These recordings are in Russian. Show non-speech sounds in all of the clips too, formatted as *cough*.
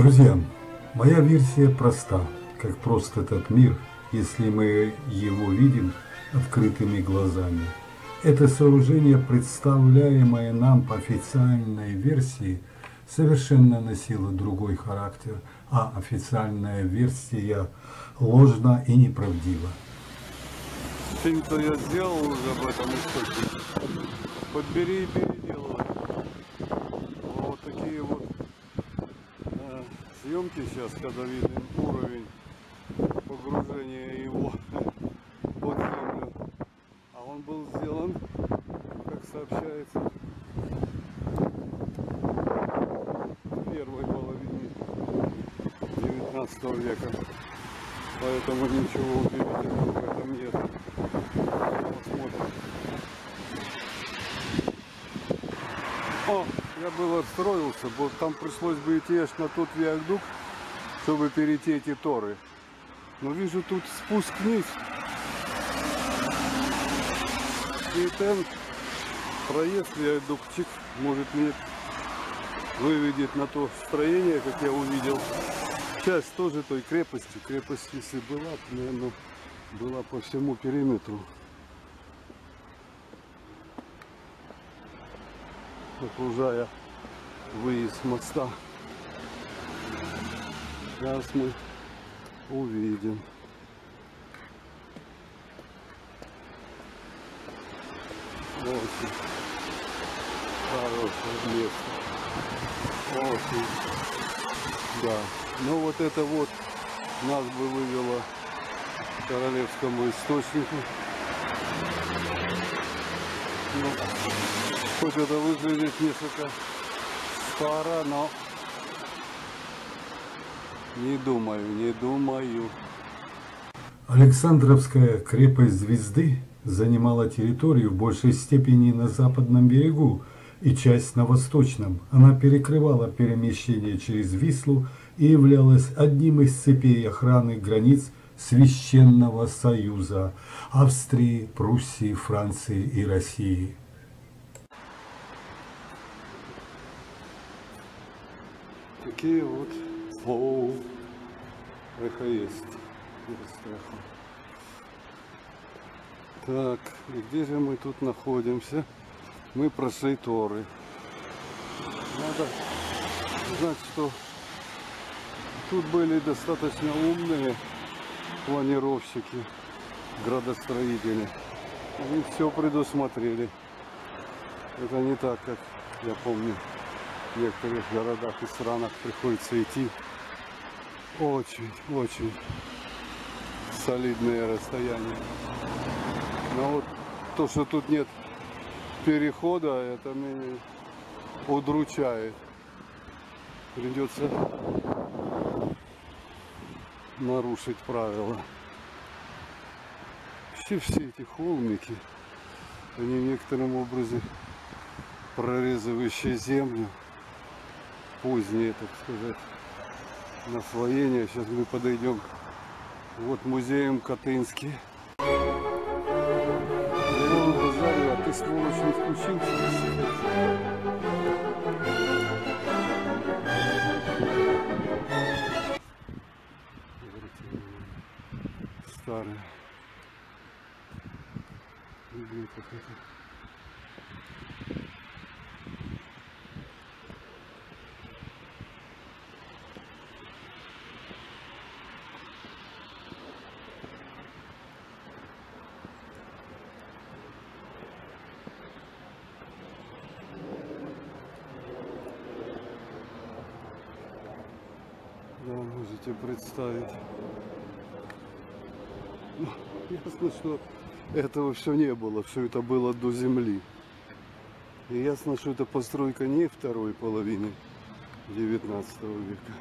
Друзья, моя версия проста, как прост этот мир, если мы его видим открытыми глазами. Это сооружение, представляемое нам по официальной версии, совершенно носило другой характер, а официальная версия ложна и неправдива. Фильм-то я сделал уже об этом источнике. Подбери и переделывай. Вот такие вот э, съемки сейчас, когда виден уровень погружения его *laughs* под землю. А он был сделан, как сообщается, в первой половине 19 века. Поэтому ничего удивительного в этом нет. Посмотрим. О, я был отстроился, бо там пришлось бы идти аж на тот виадук, чтобы перейти эти торы. Но вижу тут спуск вниз. И там проезд виадукчик может мне выведет на то строение, как я увидел. Часть тоже той крепости. Крепость, если была, то, наверное, была по всему периметру. Окружая выезд моста. Сейчас мы увидим. Очень хорошее место. Очень. Да. Ну вот это вот нас бы вывело к королевскому источнику. Ну, хоть это выглядит несколько старо, но не думаю, не думаю. Александровская крепость Звезды занимала территорию в большей степени на западном берегу и часть на восточном. Она перекрывала перемещение через Вислу и являлась одним из цепей охраны границ Священного Союза Австрии, Пруссии, Франции и России. Такие вот оу, эхо есть. Так, и где же мы тут находимся? Мы прошли Торы. Надо знать, что тут были достаточно умные планировщики, градостроители. Они все предусмотрели. Это не так, как я помню, в некоторых городах и странах приходится идти очень, очень солидные расстояния. Но вот то, что тут нет перехода, это меня удручает. Придется нарушить правила. Вообще все эти холмики, они в некотором образе прорезывающие землю, позднее, так сказать, наслоение. Сейчас мы подойдем вот музеем Катынский. Я ему базарю, а ты сволочь не включился. Старая. Блин, как это. Да, можете представить. Ну, ясно, что этого все не было, все это было до земли. И ясно, что это постройка не второй половины 19 века.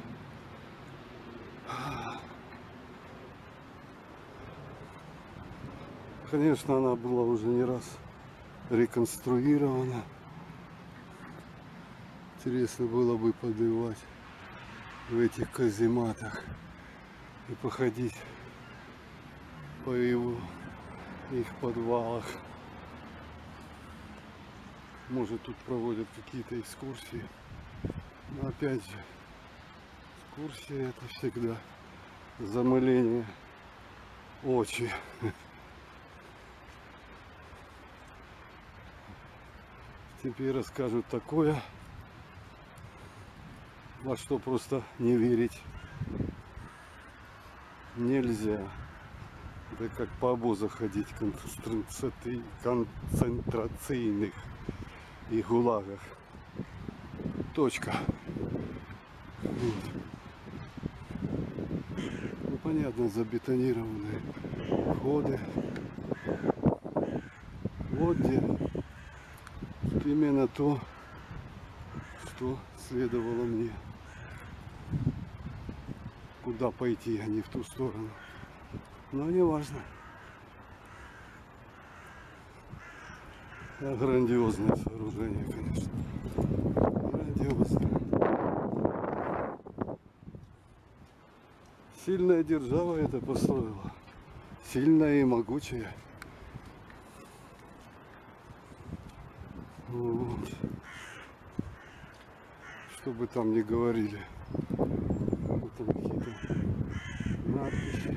Конечно, она была уже не раз реконструирована. Интересно было бы подбивать в этих казематах и походить по его их подвалах. Может тут проводят какие-то экскурсии. Но опять же, экскурсия это всегда замыление очи. Теперь расскажут такое, во что просто не верить нельзя. Это как по обозу ходить концентрационных и гулагах. Точка. Вот. Ну, понятно, забетонированные входы. Вот где именно то, что следовало мне. Куда пойти, а не в ту сторону. Но не важно. Грандиозное сооружение, конечно. Грандиозное. Сильная держава это построила. Сильная и могучая. Вот. Что бы там ни говорили. Вот там какие-то надписи.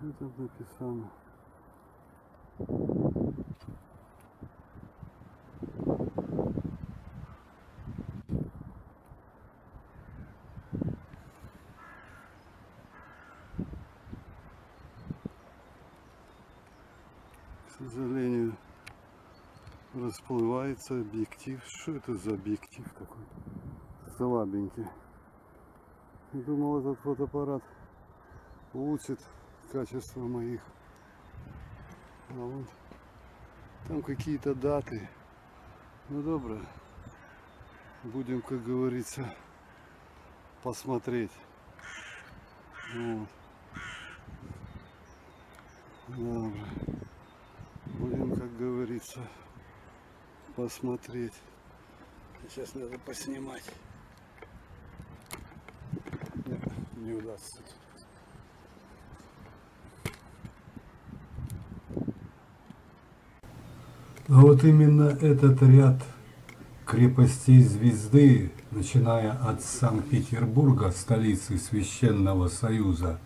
Что там написано? К расплывается объектив. Что это за объектив такой? Слабенький. Думал, этот фотоаппарат улучшит качество моих. А вот там какие-то даты. Ну добро. Будем, как говорится, посмотреть. Вот. Добро. Будем, как говорится, посмотреть. Сейчас надо поснимать. Нет, не удастся. А вот именно этот ряд крепостей звезды, начиная от Санкт-Петербурга, столицы Священного Союза,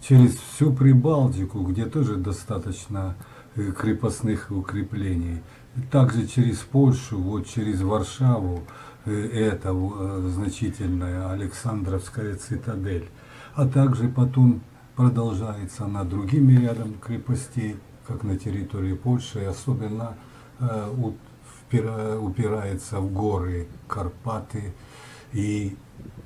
через всю Прибалтику, где тоже достаточно э, крепостных укреплений, также через Польшу, вот через Варшаву, э, это э, значительная Александровская цитадель, а также потом продолжается над другими рядом крепостей, как на территории Польши, особенно Э, упирается в горы Карпаты и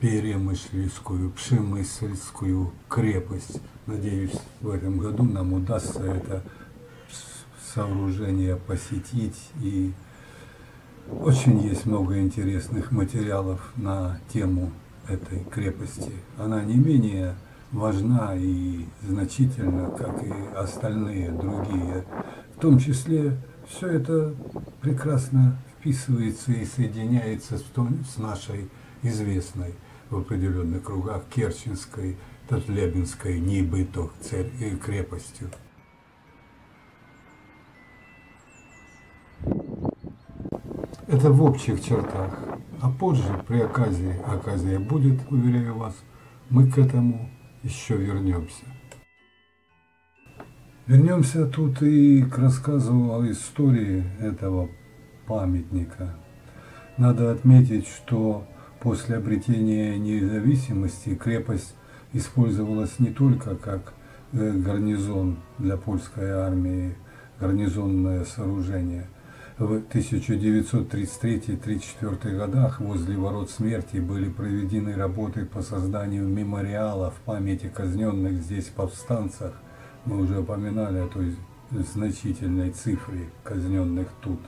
Перемышльскую, Пшемысльскую крепость. Надеюсь, в этом году нам удастся это сооружение посетить. И очень есть много интересных материалов на тему этой крепости. Она не менее важна и значительна, как и остальные другие, в том числе все это прекрасно вписывается и соединяется с, том, с нашей известной в определенных кругах Керченской, Татлебинской, Нибыто э, крепостью. Это в общих чертах. А позже, при оказии, оказия будет, уверяю вас, мы к этому еще вернемся. Вернемся тут и к рассказу о истории этого памятника. Надо отметить, что после обретения независимости крепость использовалась не только как э, гарнизон для польской армии, гарнизонное сооружение. В 1933-1934 годах возле ворот смерти были проведены работы по созданию мемориала в памяти казненных здесь повстанцах мы уже упоминали о той значительной цифре казненных тут.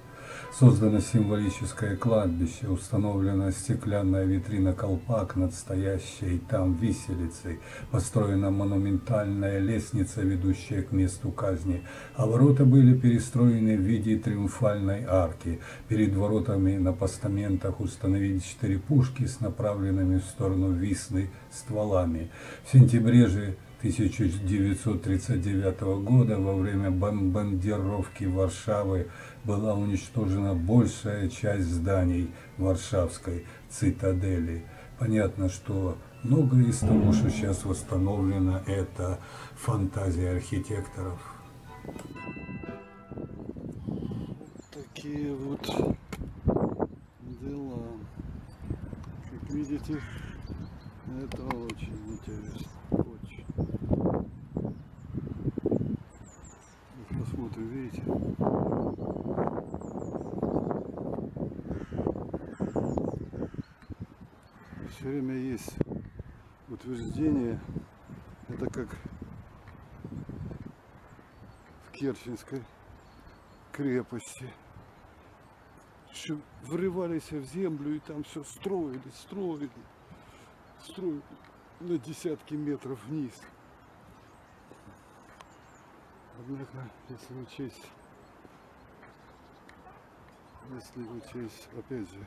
Создано символическое кладбище, установлена стеклянная витрина-колпак над стоящей там виселицей, построена монументальная лестница, ведущая к месту казни, а ворота были перестроены в виде триумфальной арки. Перед воротами на постаментах установили четыре пушки с направленными в сторону Вислы стволами. В сентябре же 1939 года во время бомбардировки Варшавы была уничтожена большая часть зданий Варшавской цитадели. Понятно, что многое из того, что сейчас восстановлено, это фантазия архитекторов. Такие вот дела. Как видите, это очень интересно. Очень. Посмотрим, видите? Все время есть утверждение, это как в Керченской крепости, что врывались в землю и там все строили, строили, строили на десятки метров вниз. Однако, если учесть, если учесть, опять же,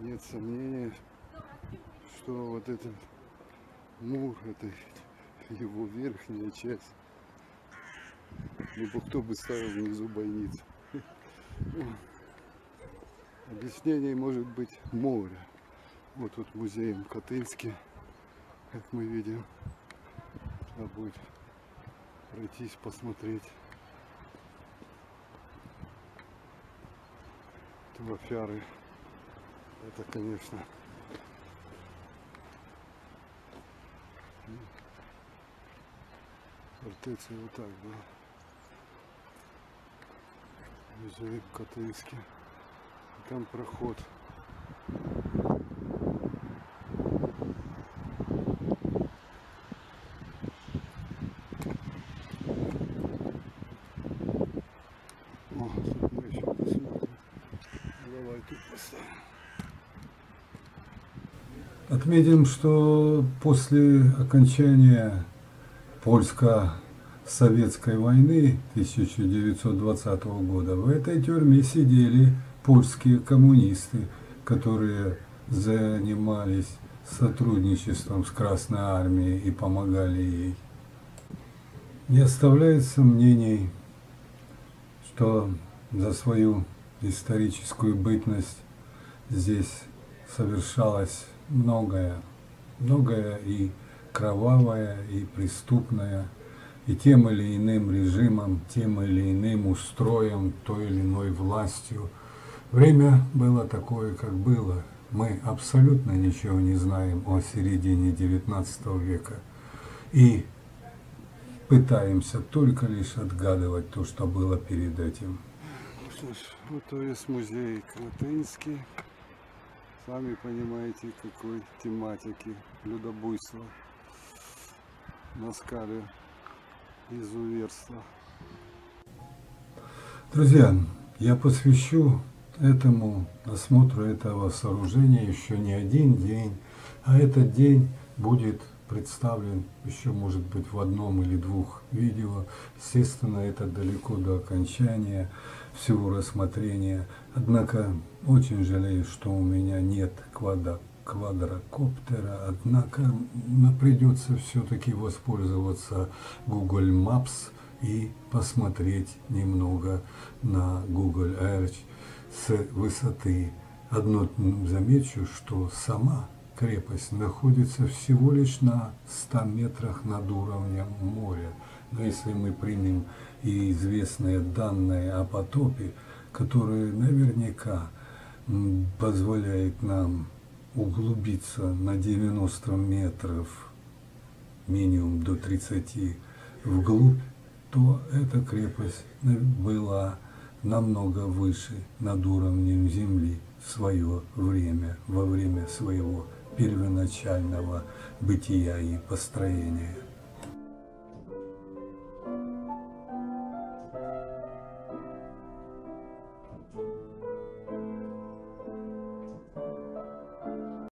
нет сомнения, что вот этот мур, это его верхняя часть, либо кто бы ставил внизу бойницу. Объяснение может быть море. Вот тут музей Котельский как мы видим. Надо будет пройтись, посмотреть. Трофяры. Это, конечно, фортеция вот так, да. Музей Катынский. Там проход. Отметим, что после окончания польско-советской войны 1920 года в этой тюрьме сидели польские коммунисты, которые занимались сотрудничеством с Красной Армией и помогали ей. Не оставляет сомнений, что за свою историческую бытность здесь совершалось многое, многое и кровавое, и преступное, и тем или иным режимом, тем или иным устроем, той или иной властью. Время было такое, как было. Мы абсолютно ничего не знаем о середине XIX века. И пытаемся только лишь отгадывать то, что было перед этим. Что ж, вот то есть музей Кротынский. Сами понимаете, какой тематики людобуйства на скале изуверства. Друзья, я посвящу этому осмотру этого сооружения еще не один день, а этот день будет представлен еще, может быть, в одном или двух видео. Естественно, это далеко до окончания всего рассмотрения. Однако, очень жалею, что у меня нет квадра, квадрокоптера. Однако, придется все-таки воспользоваться Google Maps и посмотреть немного на Google Earth с высоты. Одно замечу, что сама крепость находится всего лишь на 100 метрах над уровнем моря. Но если мы примем и известные данные о потопе, которые наверняка позволяют нам углубиться на 90 метров, минимум до 30 вглубь, то эта крепость была намного выше над уровнем земли в свое время, во время своего первоначального бытия и построения.